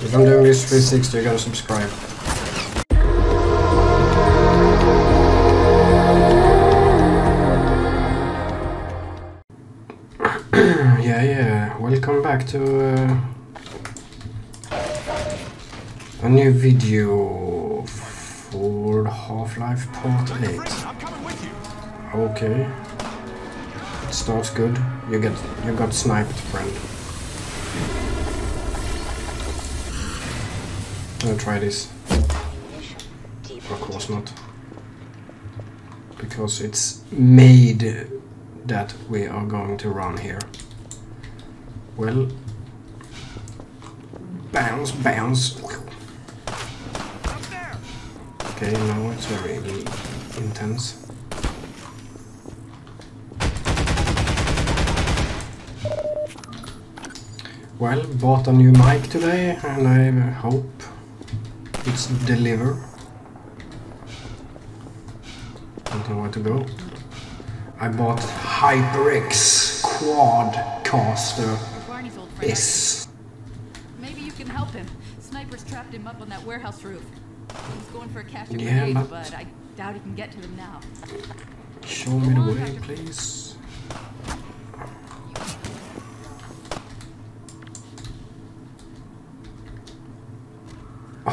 If I'm doing this 360, you gotta subscribe. yeah, yeah. Welcome back to uh, a new video for Half-Life Part 8. Okay. It starts good. You get you got sniped, friend. Gonna try this. Of course not. Because it's made that we are going to run here. Well, bounce, bounce. Okay, now it's very intense. Well, bought a new mic today and I hope it's deliver. Don't know where to go. I bought HyperX Quadcaster Barney's old. S. Maybe you can help him. Snipers trapped him up on that warehouse roof. He's going for a of Yeah, grenades, but- but I doubt he can get to them now. Show me the way, please.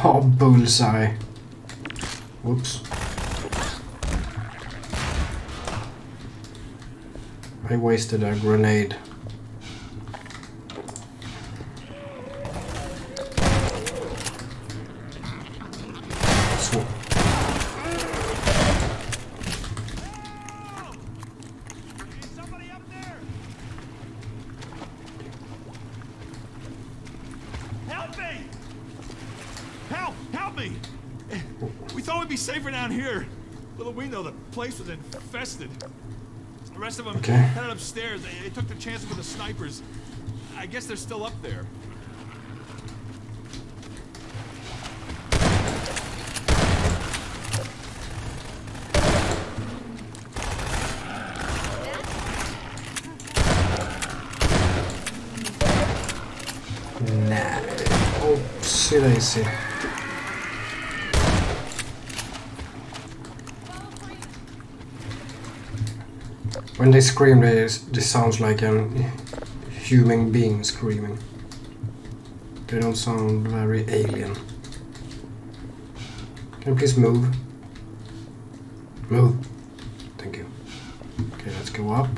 Oh, bullseye. Whoops. I wasted a grenade. So, Somebody up there! Help me! Help! Help me! We thought we'd be safer down here. Little we know the place was infested. The rest of them Okay. headed upstairs. They, they took the chance with the snipers. I guess they're still up there. Nah. Oopsie daisy. When they scream, they, this sounds like a human being screaming. They don't sound very alien. Can you please move? Move. Thank you. Okay, let's go up.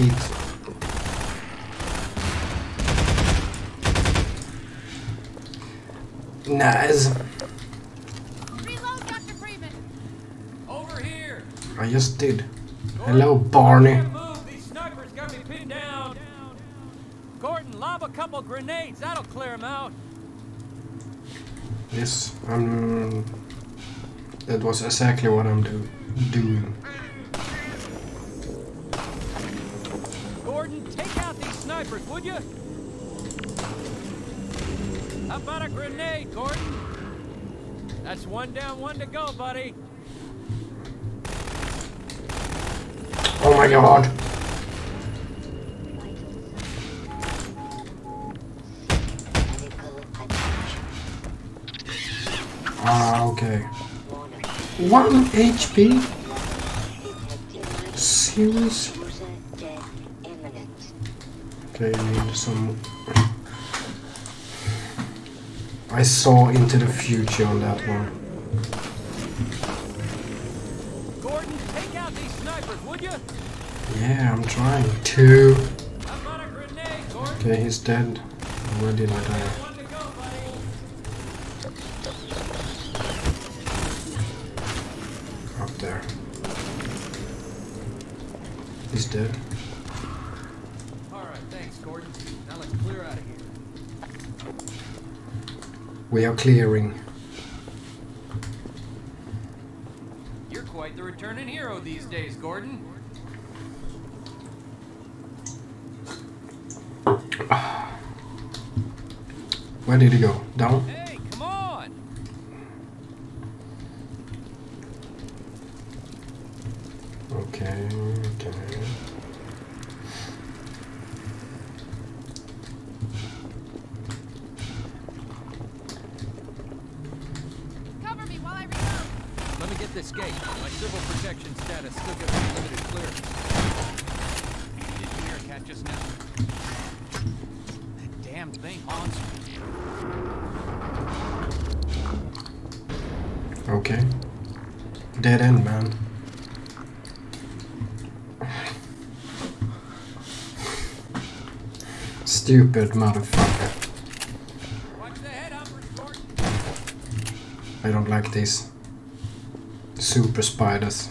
Heat. Nice. Reload, Dr. Freeman! Over here! I just did. Hello, Barney. These snipers got me pinned down. Gordon, lob a couple grenades. That'll clear them out. Yes, I'm. That was exactly what I'm do doing. One down, one to go, buddy. Oh my god! Ah, okay. One HP? Serious? Okay, I need some. I saw into the future on that one. Gordon, take out these snipers, would you? Yeah, I'm trying to. How about a grenade, Gordon? Okay, he's dead. Where did I die? Go. Up there. He's dead. All right, thanks, Gordon. Now let's clear out of here. We are clearing. days, Gordon. Where did he go? Down? stupid motherfucker. I don't like these super spiders.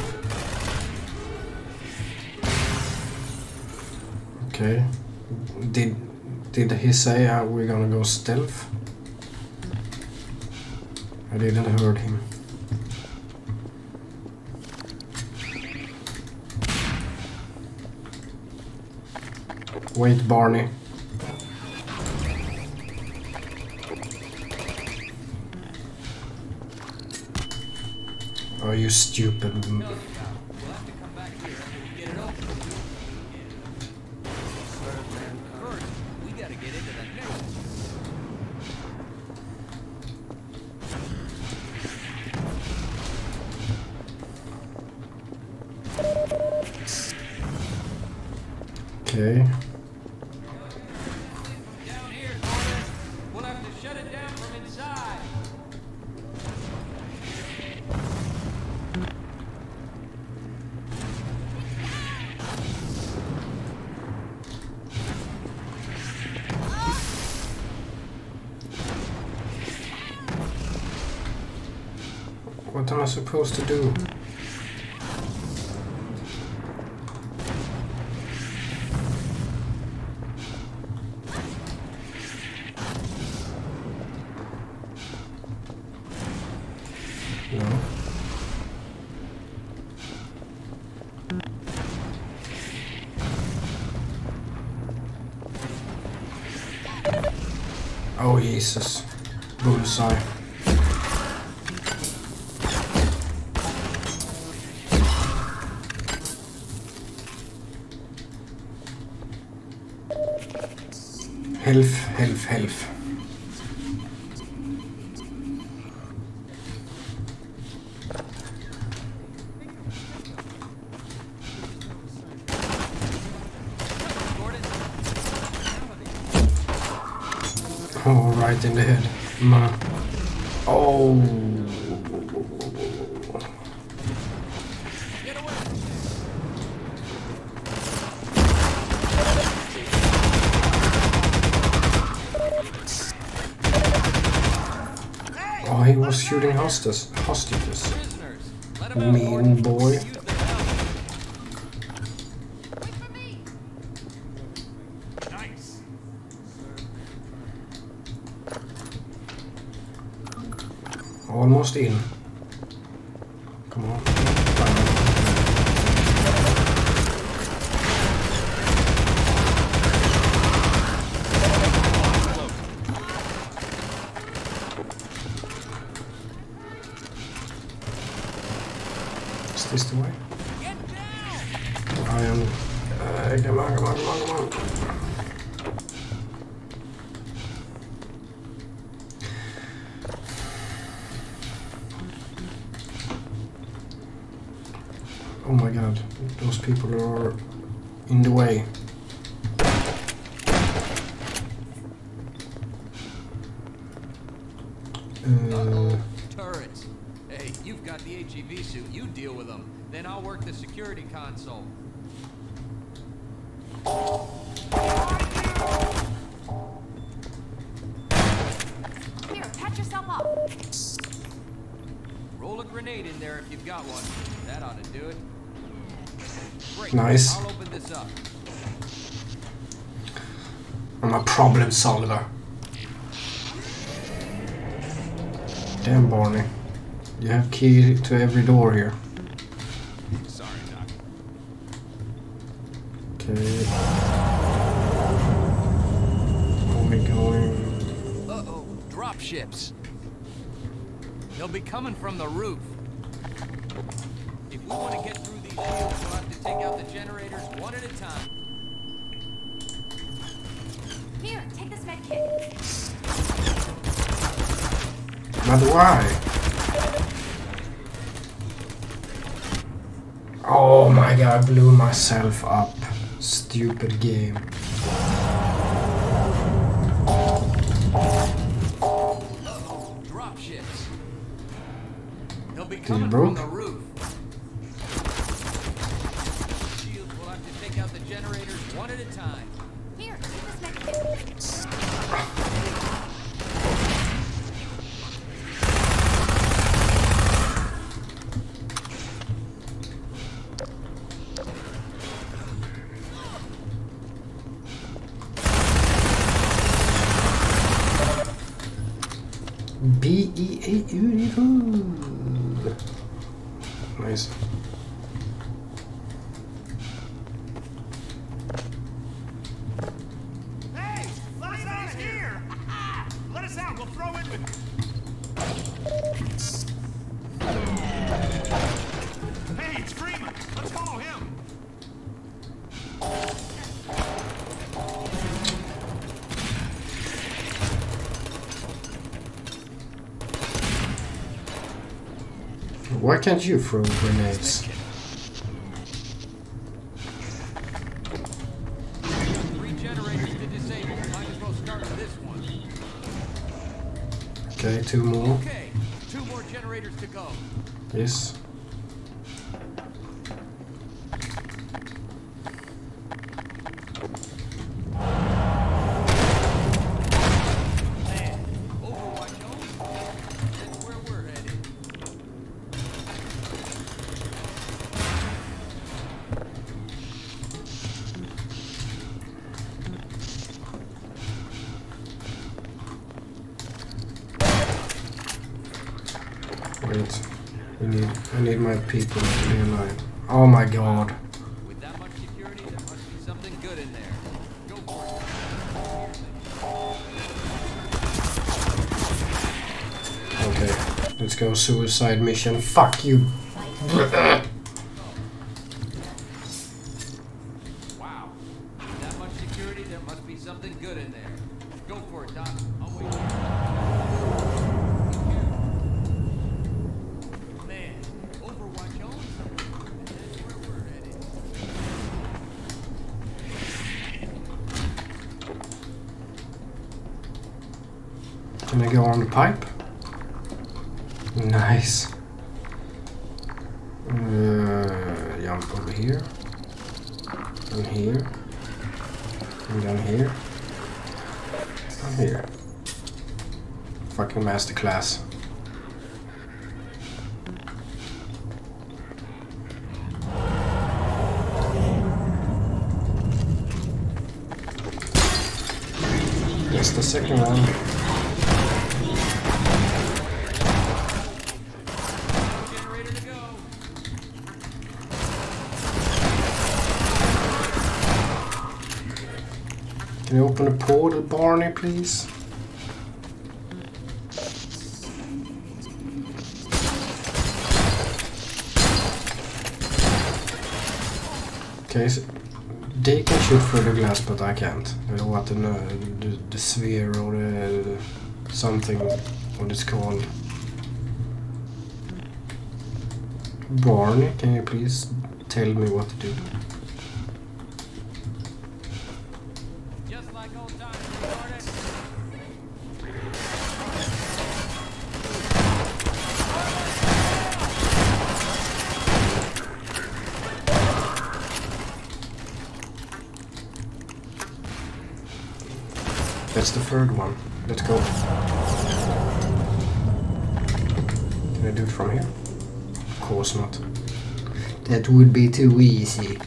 say how we're gonna go stealth? I didn't heard him. Wait, Barney. Are oh, you stupid? No, supposed to do? Oh Jesus. Bullseye. Help! Help! Help! Oh, right in the head. Ma. Oh. hostas, hostages. Mean boy. Almost in. Oh my god, those people are in the way. Uh, Turrets. Hey, you've got the HEV suit. You deal with them. Then I'll work the security console. Nice. I'm a problem solver. Damn, Barney. You have key to every door here. Sorry, Doc. Okay. Only going. Uh-oh. Drop ships. They'll be coming from the roof. Myself up. Stupid game. Drop ships. They'll be you coming broke? from the roof. Shields will have to take out the generators one at a time. Here, can't you throw grenades? Three generators to disable. Might as well start with this one. Okay, two more. Okay, two more generators to go. Yes. People to be alive. Oh my god. In. Okay. Let's go suicide mission. Fuck you. Wow. With that much security, there must be something good in there. Go for it, Doc. I'll wait. Man, Overwatch owns something. That's where we're headed. Can I go on the pipe? Nice. Uh, jump over here. And here. And down here. And here. Fucking masterclass. That's the second one. Can you open the portal, Barney, please? Okay, so they can shoot through the glass, but I can't. I don't want to know the, the sphere or the, the something, what it's called. Barney, can you please tell me what to do? third one. Let's go. Can I do it from here? Of course not. That would be too easy.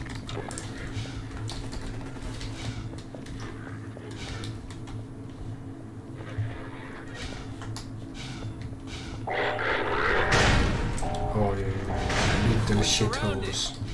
Oh yeah, little shitholes.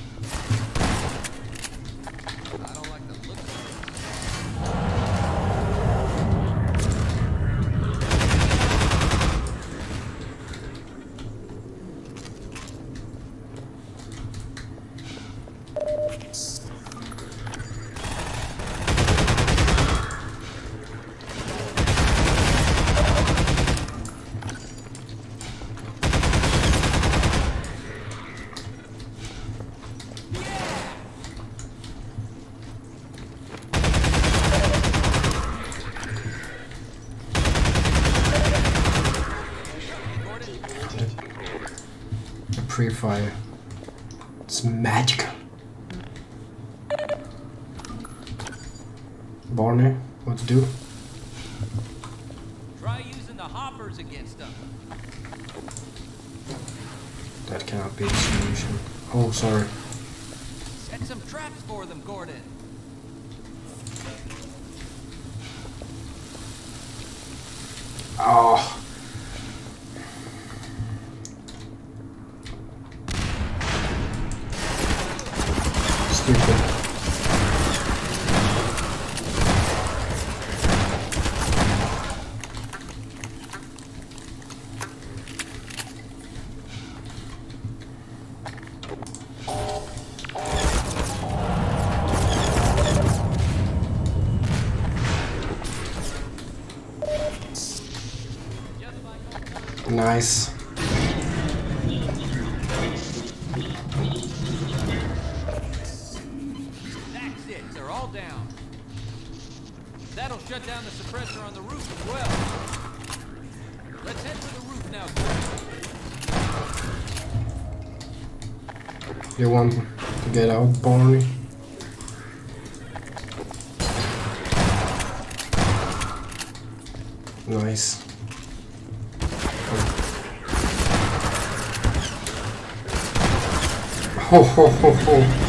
Wi-Fi stupid. Nice. want to get out, Barney. Nice. Oh. Ho ho ho ho.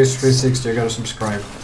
Furious 360, I gotta subscribe.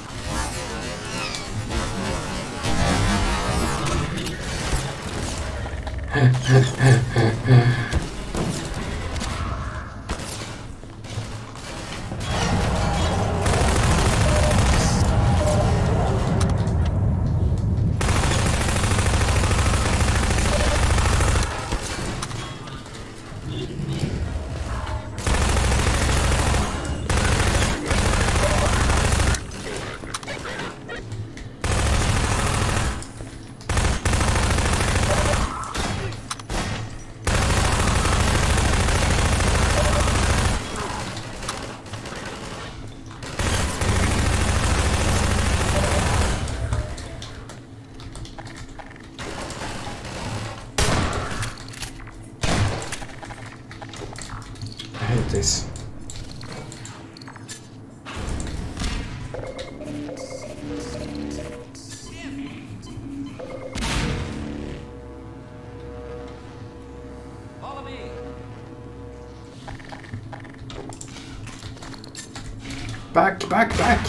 Back, back, back!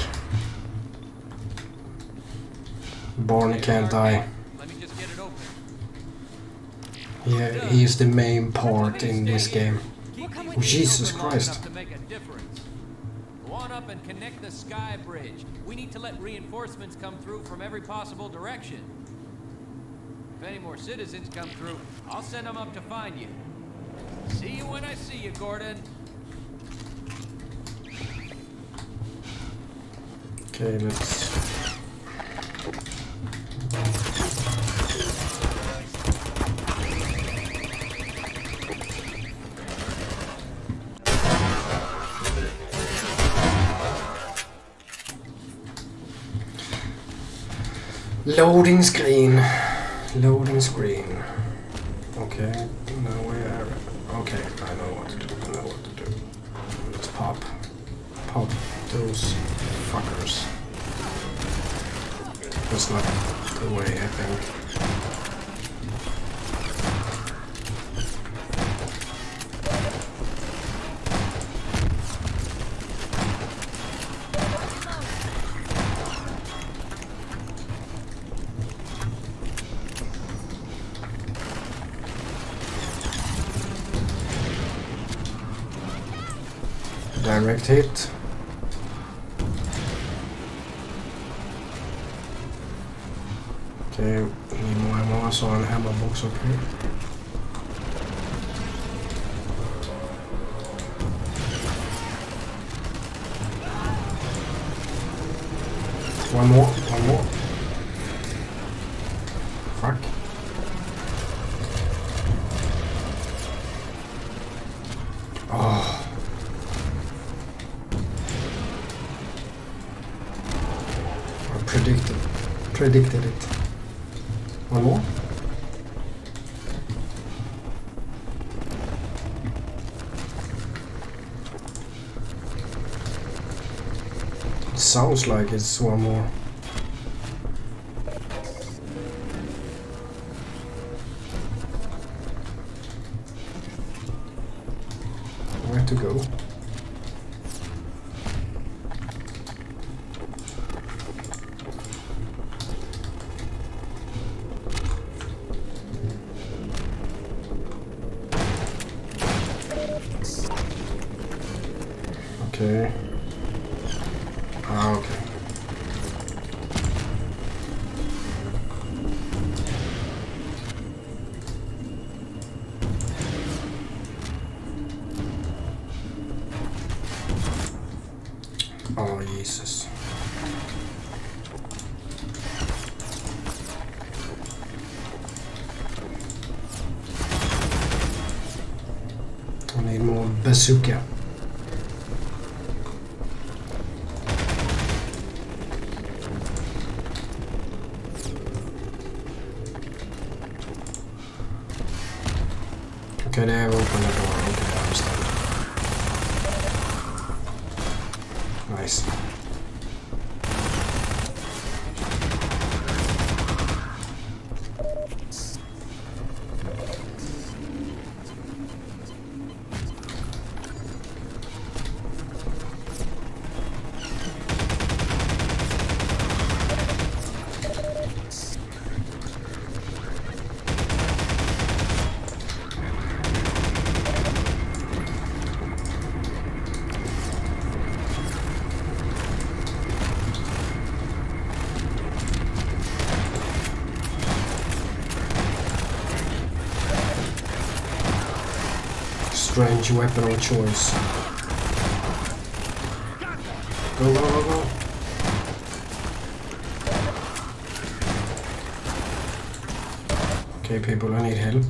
Barney can't die. Yeah, he is the main part in this game. Oh, Jesus Christ. Go on up and connect the sky bridge. We need to let reinforcements come through from every possible direction. If any more citizens come through, I'll send them up to find you. See you when I see you, Gordon. Okay, let's... Loading screen. Loading screen. The way, I think. Direct hit. Okay, need more ammo, så en ammo box up here. One more, one more. Fuck. Oh. I predicted, predicted like it's one more. More bazooka. Okay, Strange weapon of choice. Go, go, go, go. Okay, people, I need help.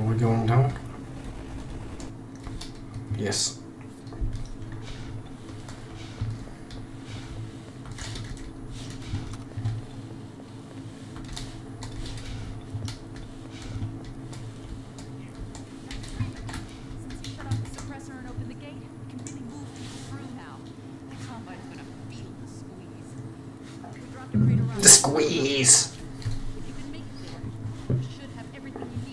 Are we going down? Yes. Since you shut off the suppressor and opened the gate, we can really move people through now. The Combine's gonna feel the squeeze. We dropped a crate around The squeeze! If you can make it there, you should have everything you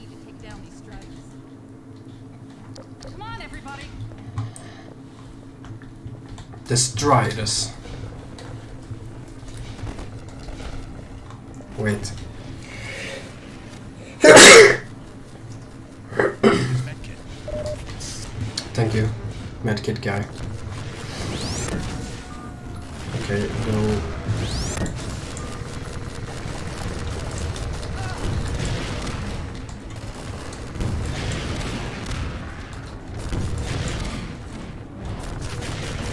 The Striders. Wait. Thank you, medkit guy. Okay, go.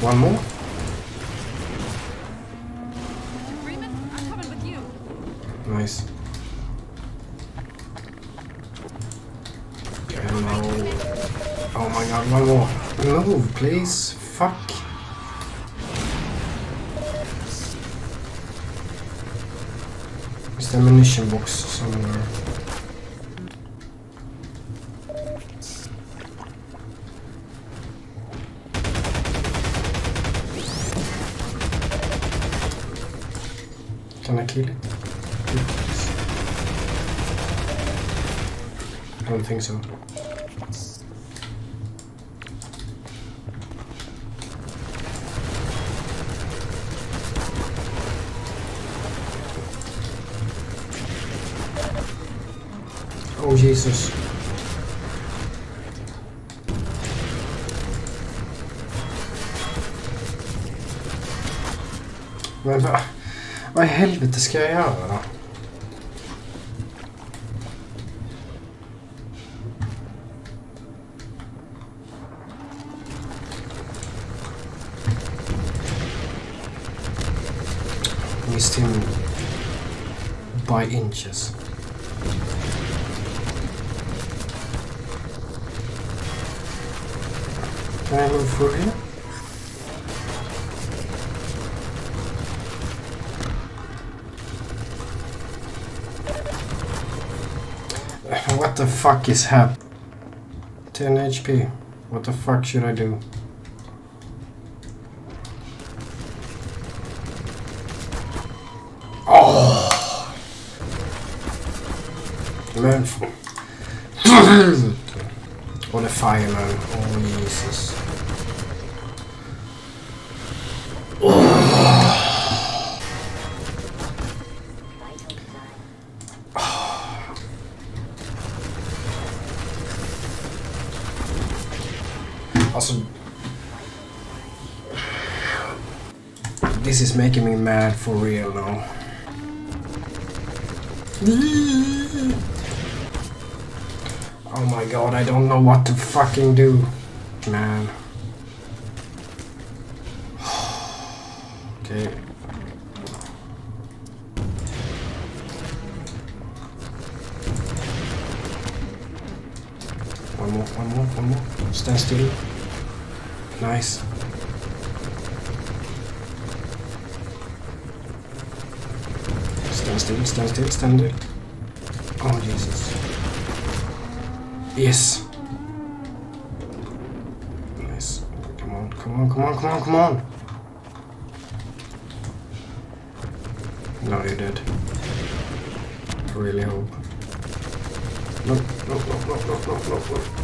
One more? Nice. Oh my god, one more. Move, please. Fuck. Is the ammunition box somewhere? Can I kill it? Please. I don't think so. Oh Jesus. Men vad, i helvete ska jag göra då? Inches. Can I move through here? What the fuck is hap? 10 HP. What the fuck should I do? Man. Or the fireman. Oh, Jesus. Alltså... This is making me mad for real now. god, I don't know what to fucking do. Man. okay. One more, one more, one more. Stand still. Nice. Stand still, stand still, stand still. Oh Jesus. Yes. Nice. Come on, come on, come on, come on, come on. No, you're dead. I really hope. No, no, no, no, no, no, no, no.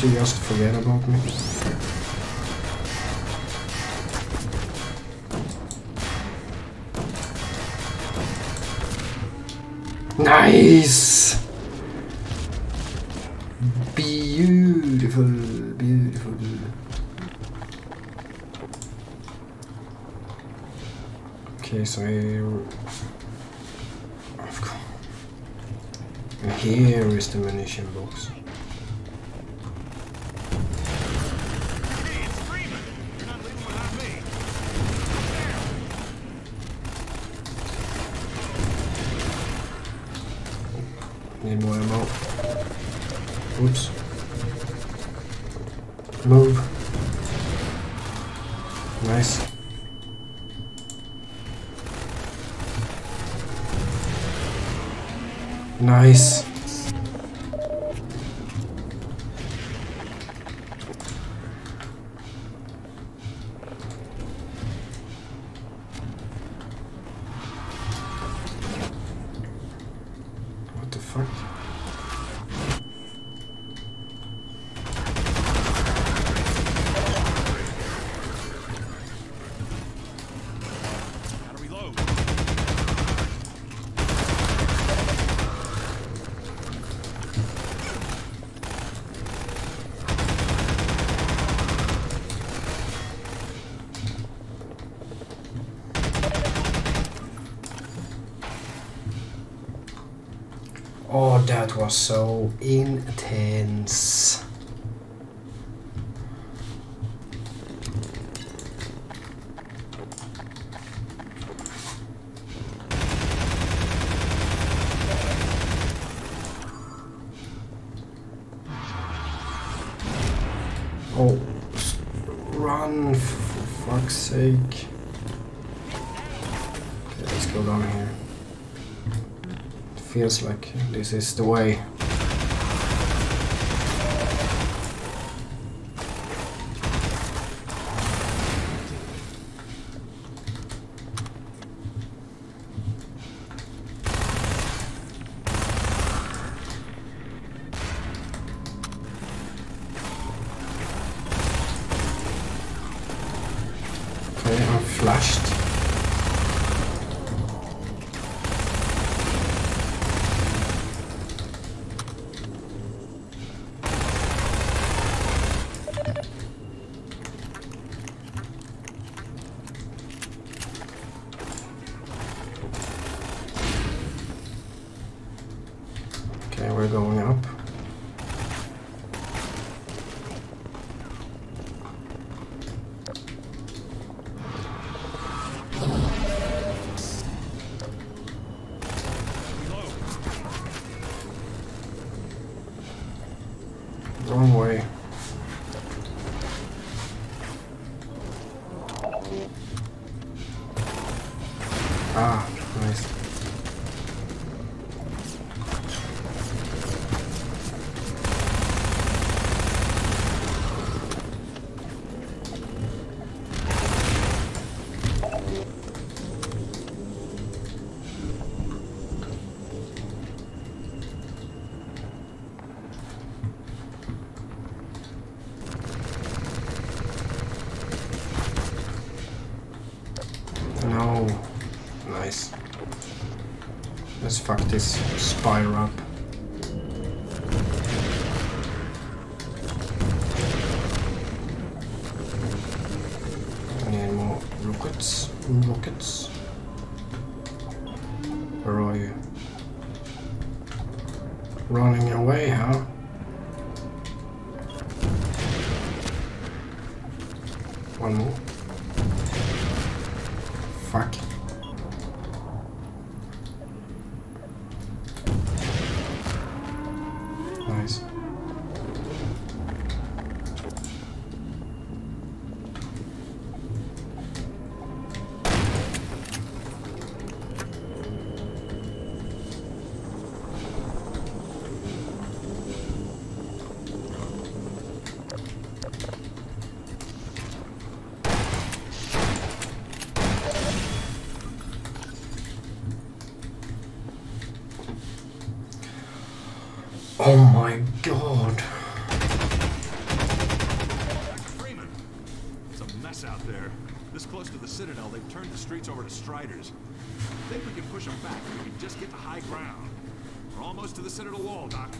You just forget about me? Nice! Beautiful, beautiful. Okay, so here is the munition box. More ammo. Oops. Move. Nice. Nice. So intense. Feels like this is the way. Fuck this spire up. Mess out there. This close to the Citadel, they've turned the streets over to Striders. Think we can push them back if we can just get to high ground. We're almost to the Citadel wall, Doc.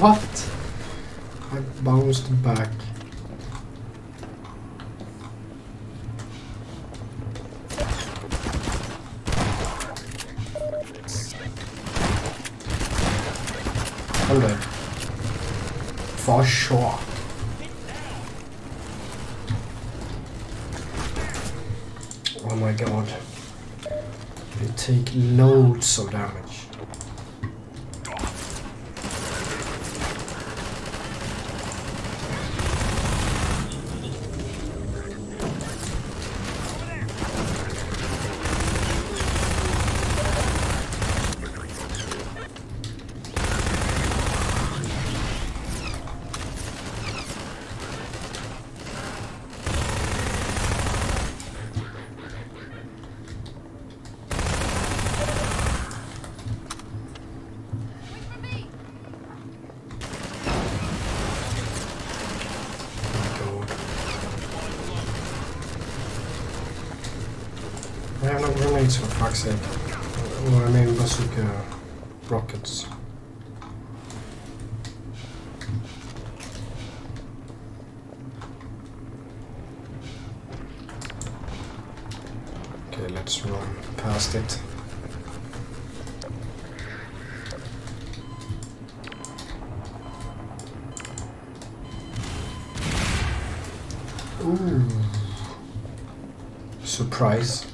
What? I bounced back. Alright. For sure. Oh my god. You take loads of damage. surprise.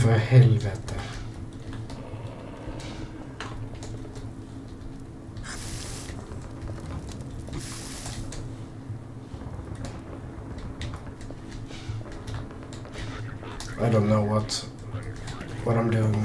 för helvete. I don't know what what I'm doing.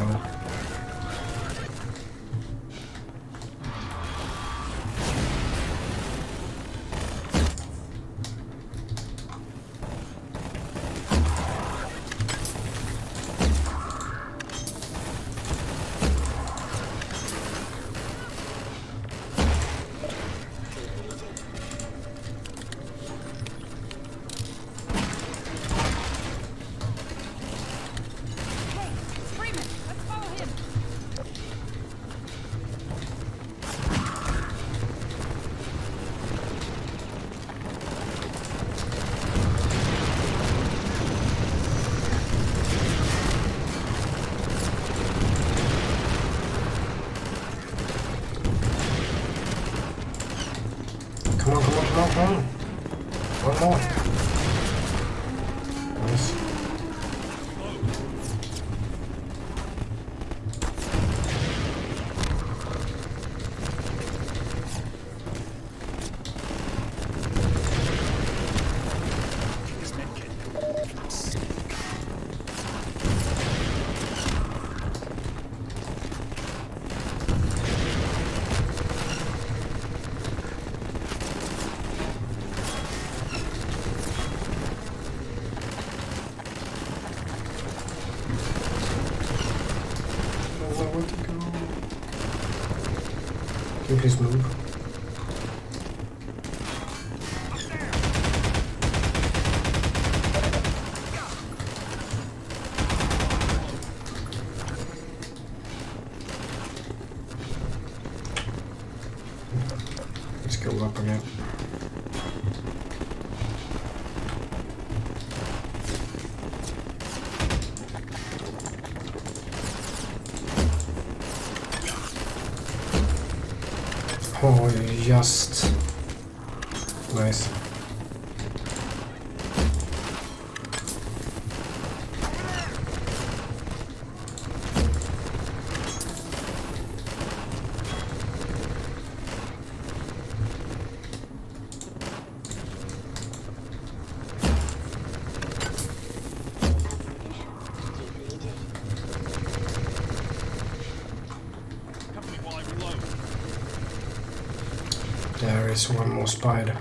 Крис Мэллоу. just There is one more spider.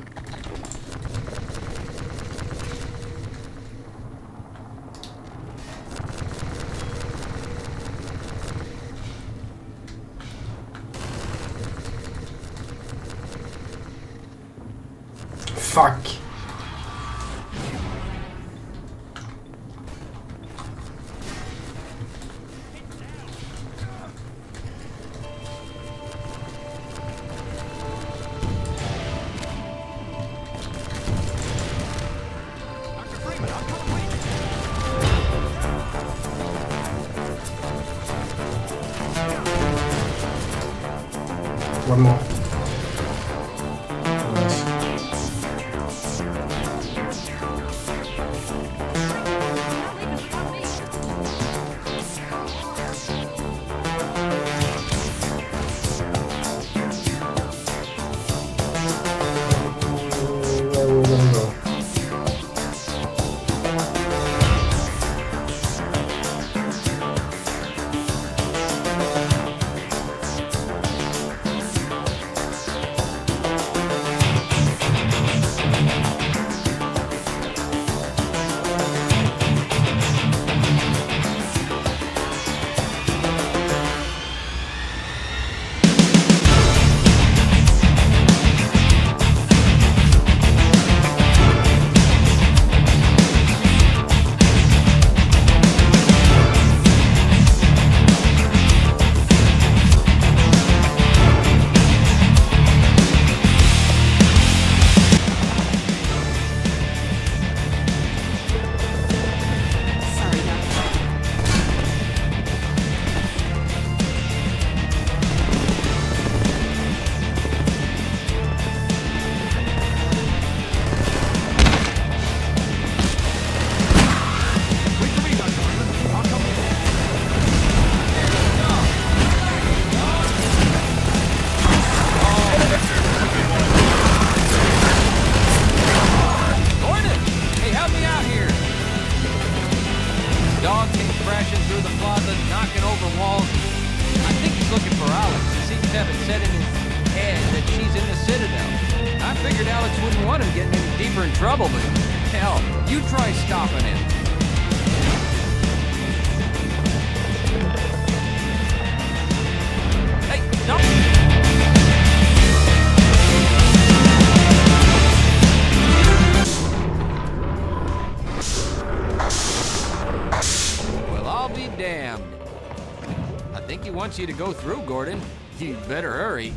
wants you to go through, Gordon. You'd better hurry.